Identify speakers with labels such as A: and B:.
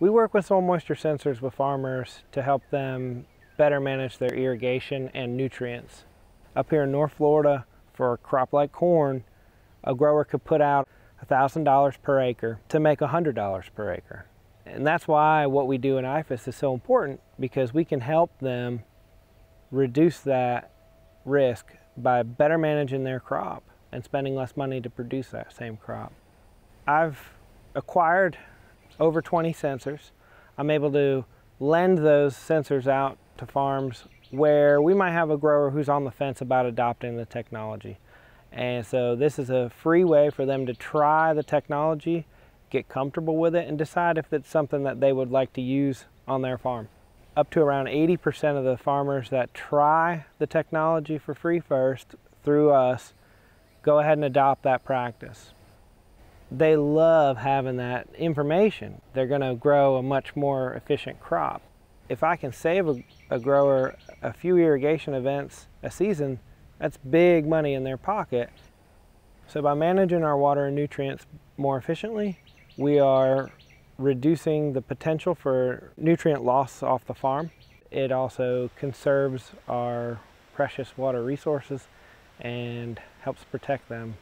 A: We work with soil moisture sensors with farmers to help them better manage their irrigation and nutrients. Up here in North Florida, for a crop like corn, a grower could put out $1,000 per acre to make $100 per acre. And that's why what we do in IFAS is so important because we can help them reduce that risk by better managing their crop and spending less money to produce that same crop. I've acquired over 20 sensors. I'm able to lend those sensors out to farms where we might have a grower who's on the fence about adopting the technology. And so this is a free way for them to try the technology, get comfortable with it, and decide if it's something that they would like to use on their farm. Up to around 80% of the farmers that try the technology for free first through us go ahead and adopt that practice. They love having that information. They're going to grow a much more efficient crop. If I can save a, a grower a few irrigation events a season, that's big money in their pocket. So by managing our water and nutrients more efficiently, we are reducing the potential for nutrient loss off the farm. It also conserves our precious water resources and helps protect them